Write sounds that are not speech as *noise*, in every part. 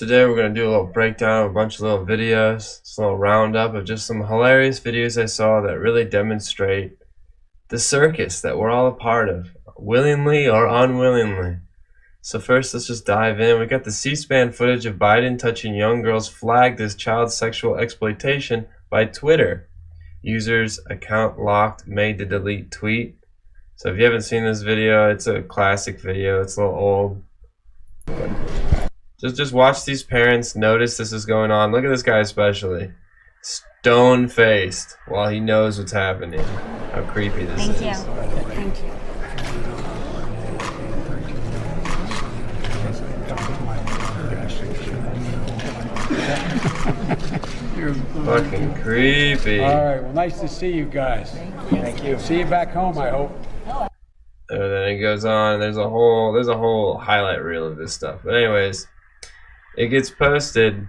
today we're going to do a little breakdown of a bunch of little videos, just a little roundup of just some hilarious videos I saw that really demonstrate the circus that we're all a part of, willingly or unwillingly. So first, let's just dive in. We got the C-SPAN footage of Biden touching young girls flagged as child sexual exploitation by Twitter. Users account locked, made to delete tweet. So if you haven't seen this video, it's a classic video. It's a little old. Just just watch these parents notice this is going on. Look at this guy especially. Stone faced while he knows what's happening. How creepy this is. Thank is. you. Thank you. Fucking creepy. All right. Well, nice to see you guys. Thank you. See you back home, I hope. And then it goes on. There's a whole there's a whole highlight reel of this stuff. But anyways, it gets posted.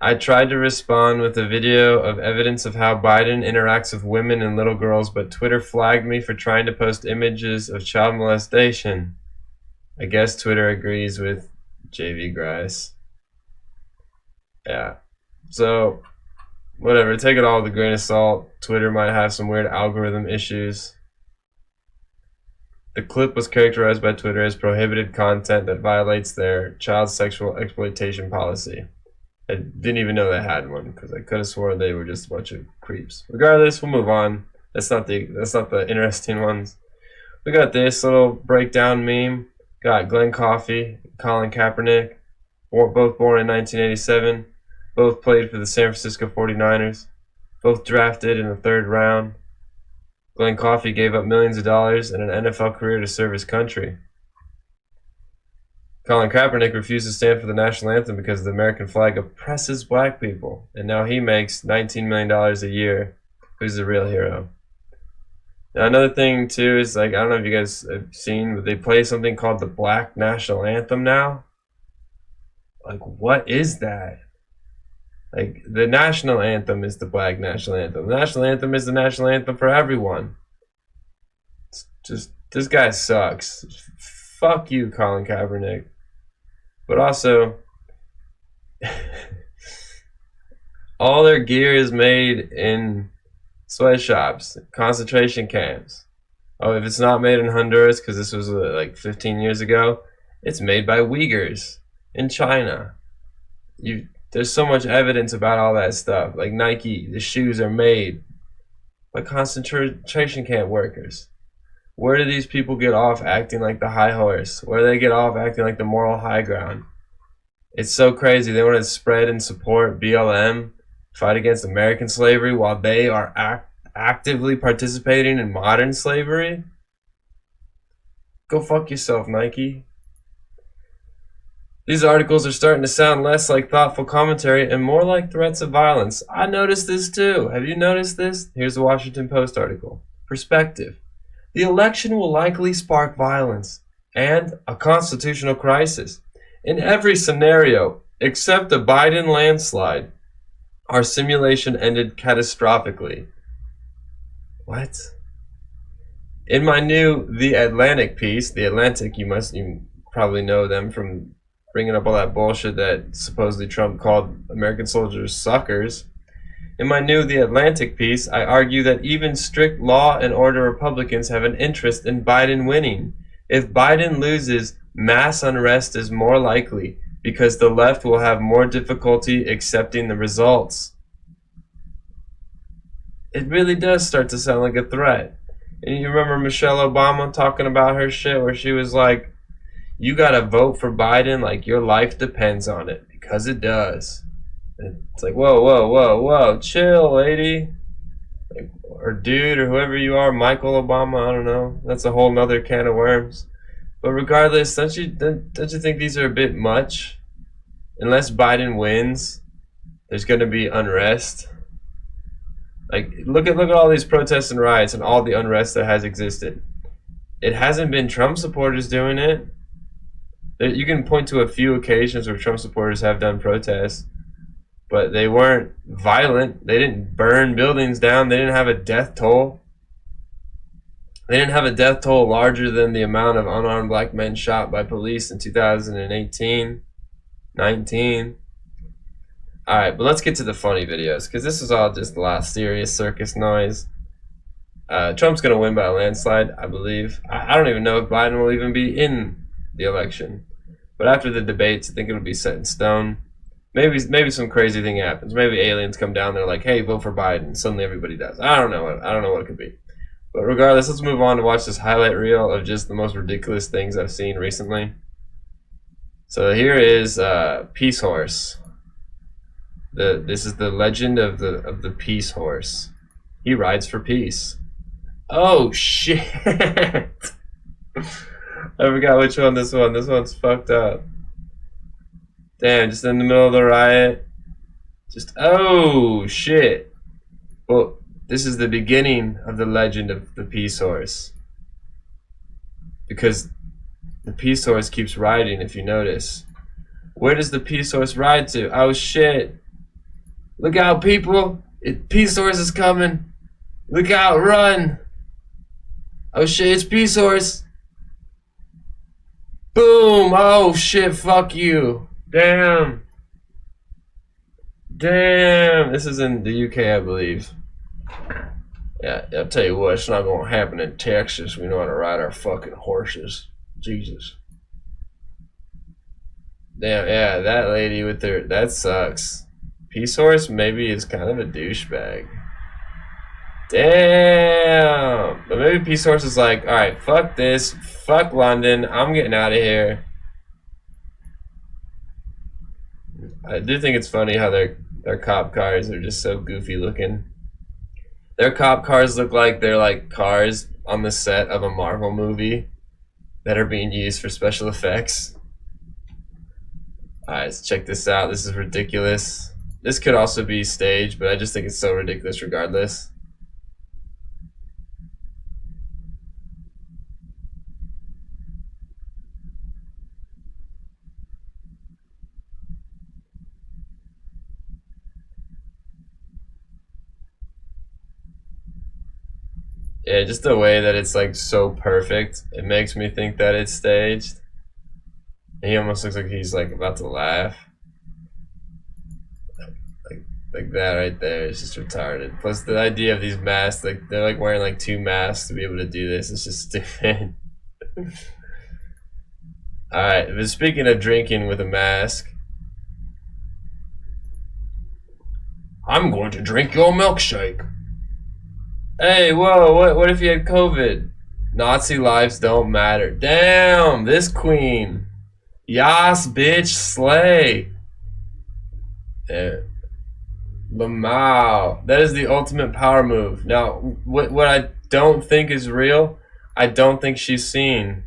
I tried to respond with a video of evidence of how Biden interacts with women and little girls, but Twitter flagged me for trying to post images of child molestation. I guess Twitter agrees with JV Grice. Yeah. So, whatever. Take it all with a grain of salt. Twitter might have some weird algorithm issues. The clip was characterized by Twitter as prohibited content that violates their child sexual exploitation policy. I didn't even know they had one because I could have sworn they were just a bunch of creeps. Regardless, we'll move on. That's not the that's not the interesting ones. We got this little breakdown meme. Got Glen Coffee, Colin Kaepernick, both born in 1987. Both played for the San Francisco 49ers. Both drafted in the third round. Glen Coffee gave up millions of dollars and an NFL career to serve his country. Colin Kaepernick refused to stand for the national anthem because the American flag oppresses black people, and now he makes $19 million a year. Who's the real hero? Now, another thing, too, is like, I don't know if you guys have seen, but they play something called the Black National Anthem now. Like, what is that? Like, the national anthem is the Black National Anthem. The national anthem is the national anthem for everyone. It's just, this guy sucks. Fuck you, Colin Kaepernick. But also, *laughs* all their gear is made in sweatshops, concentration camps. Oh, if it's not made in Honduras, because this was uh, like 15 years ago, it's made by Uyghurs in China. You, there's so much evidence about all that stuff. Like Nike, the shoes are made by concentration camp workers. Where do these people get off acting like the high horse? Where do they get off acting like the moral high ground? It's so crazy. They want to spread and support BLM, fight against American slavery, while they are act- actively participating in modern slavery. Go fuck yourself, Nike. These articles are starting to sound less like thoughtful commentary and more like threats of violence. I noticed this too. Have you noticed this? Here's the Washington Post article. Perspective. The election will likely spark violence and a constitutional crisis. In every scenario, except the Biden landslide, our simulation ended catastrophically. What? In my new The Atlantic piece, The Atlantic, you must you probably know them from bringing up all that bullshit that supposedly Trump called American soldiers suckers. In my new The Atlantic piece, I argue that even strict law and order Republicans have an interest in Biden winning. If Biden loses, mass unrest is more likely because the left will have more difficulty accepting the results. It really does start to sound like a threat. And you remember Michelle Obama talking about her shit where she was like, you gotta vote for Biden like your life depends on it because it does. And it's like, whoa, whoa, whoa, whoa, chill, lady. Like, or dude, or whoever you are, Michael Obama, I don't know. That's a whole nother can of worms. But regardless, don't you don't, don't you think these are a bit much? Unless Biden wins, there's gonna be unrest. Like look at look at all these protests and riots and all the unrest that has existed. It hasn't been Trump supporters doing it. You can point to a few occasions where Trump supporters have done protests, but they weren't violent. They didn't burn buildings down. They didn't have a death toll. They didn't have a death toll larger than the amount of unarmed black men shot by police in 2018. 19. Alright, but let's get to the funny videos, because this is all just a lot of serious circus noise. Uh, Trump's going to win by a landslide, I believe. I, I don't even know if Biden will even be in the election. But after the debates, I think it'll be set in stone. Maybe maybe some crazy thing happens. Maybe aliens come down. They're like, "Hey, vote for Biden." Suddenly, everybody does. I don't know. I don't know what it could be. But regardless, let's move on to watch this highlight reel of just the most ridiculous things I've seen recently. So here is uh, Peace Horse. The this is the legend of the of the Peace Horse. He rides for peace. Oh *laughs* shit! I forgot which one this one. This one's fucked up. Damn, just in the middle of the riot. Just oh shit. Well, this is the beginning of the legend of the Peace Horse. Because the Peace Horse keeps riding, if you notice. Where does the Peace Horse ride to? Oh shit. Look out, people. It, Peace Horse is coming. Look out, run. Oh shit, it's Peace Horse. Boom. Oh shit, fuck you. Damn. Damn. This is in the UK, I believe. Yeah, I'll tell you what, it's not going to happen in Texas. We know how to ride our fucking horses. Jesus. Damn, yeah, that lady with her, that sucks. Peace Horse maybe is kind of a douchebag. Damn. But maybe Peace Horse is like, alright, fuck this. Fuck London. I'm getting out of here. I do think it's funny how their their cop cars are just so goofy looking. Their cop cars look like they're like cars on the set of a Marvel movie that are being used for special effects. Alright, let's check this out. This is ridiculous. This could also be staged, but I just think it's so ridiculous regardless. Yeah, just the way that it's like so perfect, it makes me think that it's staged. He almost looks like he's like about to laugh. Like like that right there is just retarded. Plus the idea of these masks, like they're like wearing like two masks to be able to do this. It's just *laughs* stupid. Alright, but speaking of drinking with a mask. I'm going to drink your milkshake. Hey, whoa, what, what if you had COVID? Nazi lives don't matter. Damn, this queen. Yas, bitch, slay. Yeah. Lamau. That is the ultimate power move. Now, what, what I don't think is real, I don't think she's seen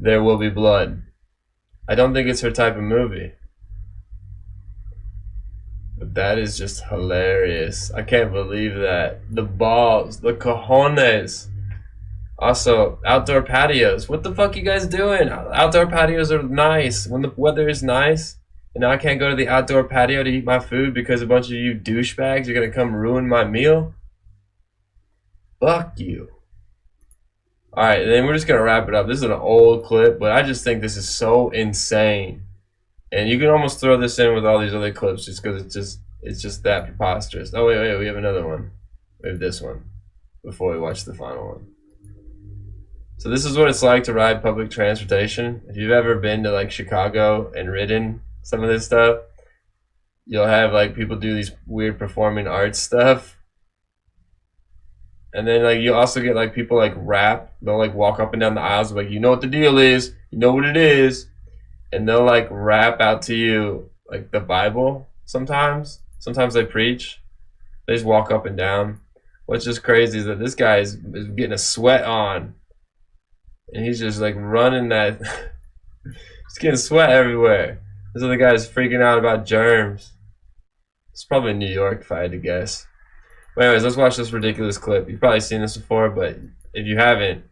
There Will Be Blood. I don't think it's her type of movie. That is just hilarious. I can't believe that. The balls, the cojones. Also, outdoor patios. What the fuck you guys doing? Outdoor patios are nice. When the weather is nice, and now I can't go to the outdoor patio to eat my food because a bunch of you douchebags are gonna come ruin my meal? Fuck you. Alright, then we're just gonna wrap it up. This is an old clip, but I just think this is so insane. And you can almost throw this in with all these other clips just because it's just it's just that preposterous. Oh wait, wait, we have another one. We have this one before we watch the final one. So this is what it's like to ride public transportation. If you've ever been to like Chicago and ridden some of this stuff, you'll have like people do these weird performing arts stuff. And then like you also get like people like rap. They'll like walk up and down the aisles like you know what the deal is, you know what it is and they'll like rap out to you like the Bible sometimes. Sometimes they preach. They just walk up and down. What's just crazy is that this guy is, is getting a sweat on. And he's just like running that. *laughs* he's getting sweat everywhere. This other guy's freaking out about germs. It's probably New York if I had to guess. But anyways, let's watch this ridiculous clip. You've probably seen this before, but if you haven't,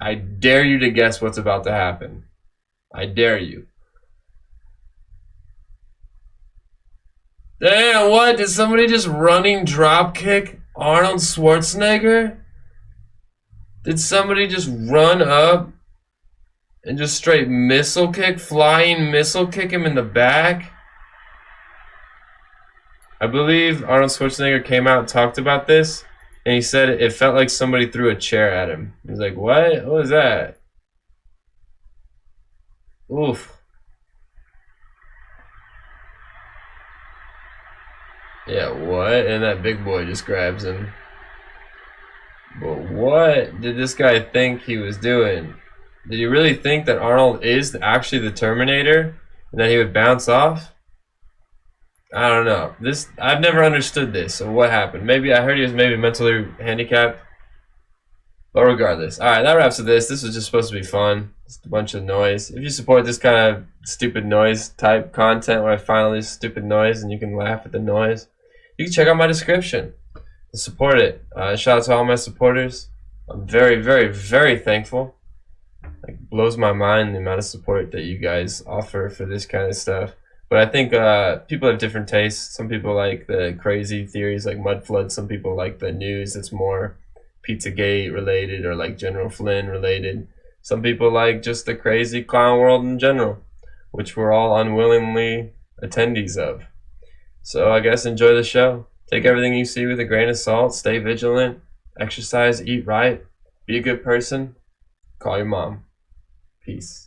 I dare you to guess what's about to happen. I dare you. Damn, what? Did somebody just running drop kick Arnold Schwarzenegger? Did somebody just run up and just straight missile kick, flying missile kick him in the back. I believe Arnold Schwarzenegger came out and talked about this, and he said it felt like somebody threw a chair at him. He's like, "What? What was that?" Oof. Yeah, what? And that big boy just grabs him. But what did this guy think he was doing? Did he really think that Arnold is actually the Terminator and that he would bounce off? I don't know. This I've never understood this. So what happened? Maybe I heard he was maybe mentally handicapped. But regardless, all right, that wraps up this. This was just supposed to be fun. Just a bunch of noise. If you support this kind of stupid noise type content where I find all this stupid noise and you can laugh at the noise, you can check out my description to support it. Uh, shout out to all my supporters. I'm very, very, very thankful. Like blows my mind the amount of support that you guys offer for this kind of stuff. But I think uh, people have different tastes. Some people like the crazy theories like mud flood. Some people like the news that's more Pizzagate related or like General Flynn related. Some people like just the crazy clown world in general, which we're all unwillingly attendees of. So I guess enjoy the show. Take everything you see with a grain of salt. Stay vigilant. Exercise. Eat right. Be a good person. Call your mom. Peace.